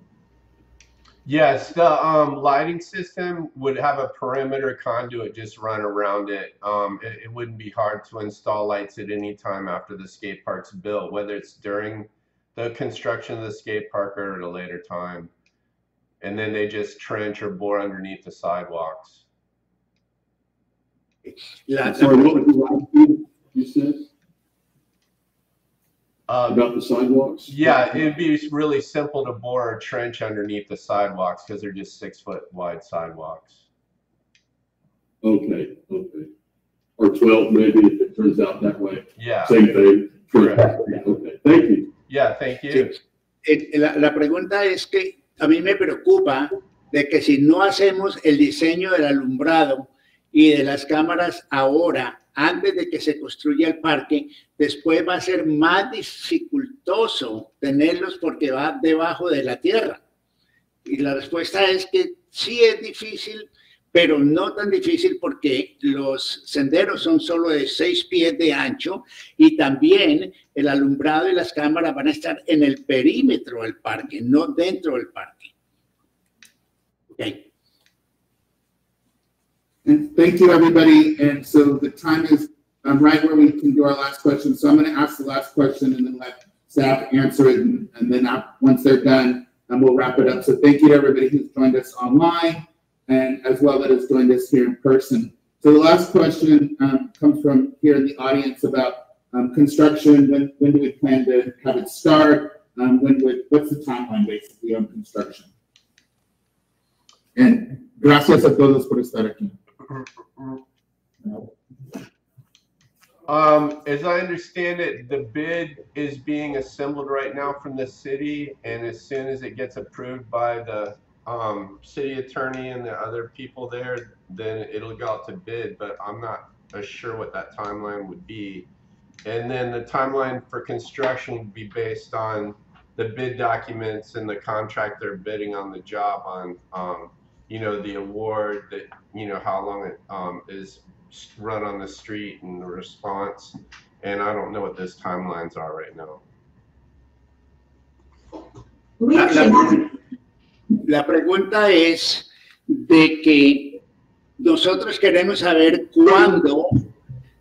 [SPEAKER 3] Yes, the um, lighting system would have a perimeter conduit just run around it. Um, it, it wouldn't be hard to install lights at any time after the skate park's built, whether it's during the construction of the skate park or at a later time. And then they just trench or bore underneath the sidewalks.
[SPEAKER 2] Yeah,
[SPEAKER 9] I'm sorry, what
[SPEAKER 2] pregunta-
[SPEAKER 9] was the last thing you said
[SPEAKER 3] Um,
[SPEAKER 9] about the sidewalks?
[SPEAKER 3] yeah, it'd be really simple to bore a trench underneath the sidewalks because they're just six foot wide sidewalks.
[SPEAKER 9] Okay, okay. Or twelve maybe, if it turns out that way.
[SPEAKER 3] Yeah,
[SPEAKER 9] Same thing.
[SPEAKER 3] Correct.
[SPEAKER 9] Okay, thank you.
[SPEAKER 3] yeah, thank you.
[SPEAKER 2] Sí. Eh, La, la pregunta es que a mí me preocupa de que si no hacemos el diseño del alumbrado y de las cámaras ahora, antes de que se construya el parque, después va a ser más dificultoso tenerlos porque va debajo de la tierra. Y la respuesta es que sí es difícil, pero no tan difícil porque los senderos son solo de seis pies de ancho y también el alumbrado y las cámaras van a estar en el perímetro del parque, no dentro del parque. Ok.
[SPEAKER 8] And thank you, everybody. And so the time is right where we can do our last question. So I'm going to ask the last question and then let staff answer it. And, then once they're done, we'll wrap it up. So thank you to everybody who's joined us online and as well that has joined us here in person. So the last question um, comes from here in the audience about um, construction. When, when do we plan to have it start? Um, when would, what's the timeline basically on construction? And gracias a todos por estar aquí.
[SPEAKER 3] Um, as I understand it, the bid is being assembled right now from the city, and as soon as it gets approved by the, um, city attorney and the other people there, then it'll go out to bid, but I'm not uh, sure what that timeline would be. And then the timeline for construction would be based on the bid documents and the contract they're bidding on the job on, um, you know, the award that, you know, how long it, um, is run on the street and the response. And I don't know what those timelines are right now.
[SPEAKER 1] We
[SPEAKER 2] La,
[SPEAKER 1] actually have,
[SPEAKER 2] la- pregunta es de que nosotros queremos saber cuándo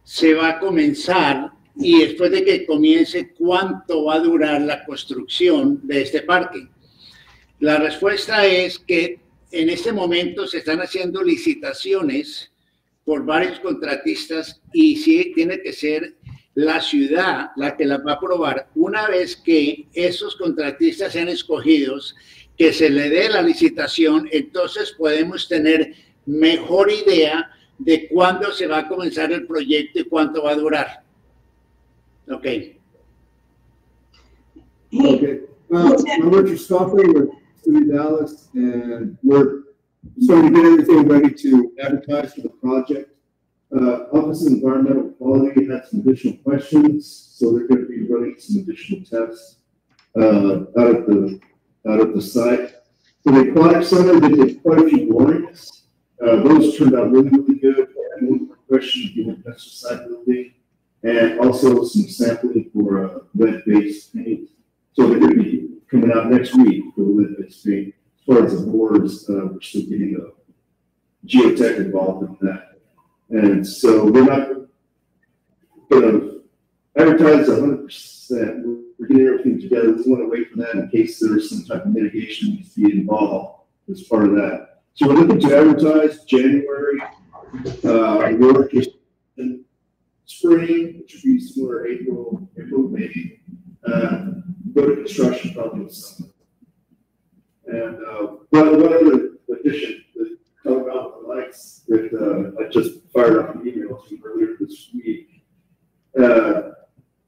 [SPEAKER 2] se va a comenzar y después de que comience, cuánto va a durar la construcción de este parque. La respuesta es que en este momento se están haciendo licitaciones por varios contratistas y sí tiene que ser la ciudad la que las va a aprobar. Una vez que esos contratistas sean escogidos, que se le dé la licitación, entonces podemos tener mejor idea de cuándo se va a comenzar el proyecto y cuánto va a durar. Ok.
[SPEAKER 10] Okay, uh, I'm Richard Stoffel with City of Dallas, and we're starting to get everything ready to advertise for the project. Uh, Office of Environmental Quality had some additional questions, so they're gonna be running some additional tests, uh, out at the, out at the site. For the aquatic center, they did quite a few borings, uh, those turned out really, really good, and one question, given pesticide building, and also some sampling for, uh, lead-based paint. So they're gonna be coming out next week for the lit based paint. As far as the boards, uh, we're still getting a geotech involved in that. And so we're not gonna advertise hundred percent. We're- getting everything together. We want to wait for that in case there's some type of mitigation needs to be involved as part of that. So we're looking to advertise January, uh, work in spring, which would be somewhere April, April, May. Uh, go to construction probably in summer. And, uh, one, other addition, that the lights that, uh, I just fired off an email to earlier this week. Uh,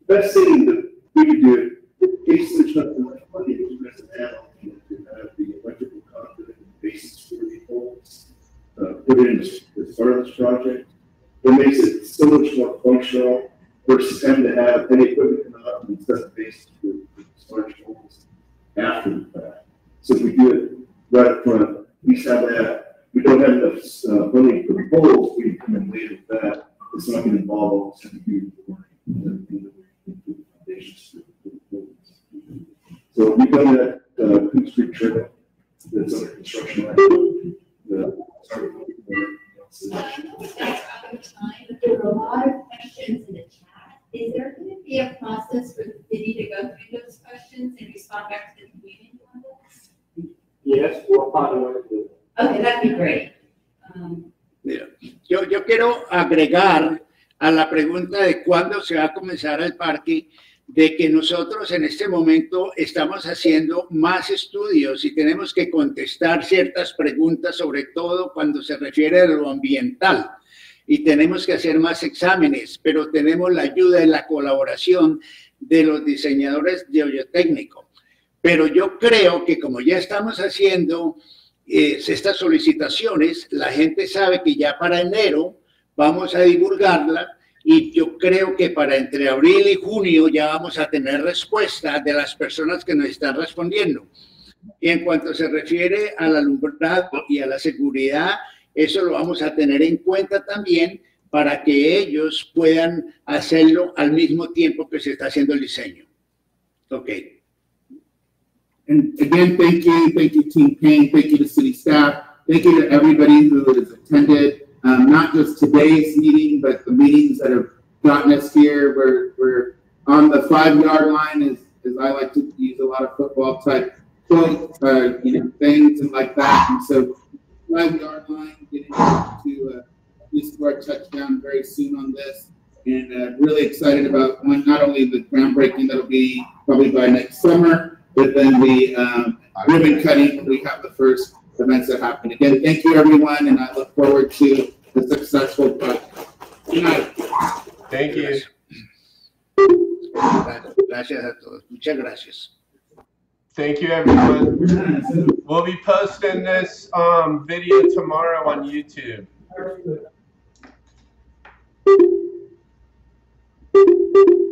[SPEAKER 10] best thing that we could do, there's nothing like money, is rent an add-on to have the electrical conduit and basic security poles, uh, put in as, as part of this project. It makes it so much more functional versus having to have any equipment come out and set the base with, with large poles after the fact. So if we do it right up front, we have that, we don't have enough, uh, money for the poles, we come in later with that, it's not gonna involve all the- the the poles. So we've done that, uh, Cook Street Trail, that's under construction right now. Uh, sorry,
[SPEAKER 11] There were a lot of questions in the chat. Is there going to be a process for the city to go through those questions and respond back to the community on this?
[SPEAKER 7] Yes, we'll find a way to do it.
[SPEAKER 11] Okay, that'd be great. Um,
[SPEAKER 2] Yo, yo quiero agregar a la pregunta de cuándo se va a comenzar el parque, de que nosotros en este momento estamos haciendo más estudios y tenemos que contestar ciertas preguntas, sobre todo cuando se refiere a lo ambiental. Y tenemos que hacer más exámenes, pero tenemos la ayuda y la colaboración de los diseñadores de geotécnico. Pero yo creo que como ya estamos haciendo eh, estas solicitaciones, la gente sabe que ya para enero vamos a divulgarla y yo creo que para entre abril y junio ya vamos a tener respuesta de las personas que nos están respondiendo. Y en cuanto se refiere al alumbrado y a la seguridad, eso lo vamos a tener en cuenta también para que ellos puedan hacerlo al mismo tiempo que se está haciendo el diseño. Ok.
[SPEAKER 8] And again, thank you, thank you, Payne, thank you to city staff, thank you to everybody who has attended, um, not just today's meeting, but the meetings that have gotten us here. We're, we're on the five-yard line, as, as I like to use a lot of football type uh, you know, things and like that. And so, five-yard line, getting to, uh, to our touchdown very soon on this. And, uh, really excited about one, not only the groundbreaking that'll be probably by next summer, but then the um, ribbon cutting, we have the first events that happen. Again, thank you everyone, and I look forward to the successful project. Good night.
[SPEAKER 3] Thank you.
[SPEAKER 2] Muchas gracias.
[SPEAKER 3] Thank you, everyone. We'll be posting this um, video tomorrow on YouTube.
[SPEAKER 10] Thank you.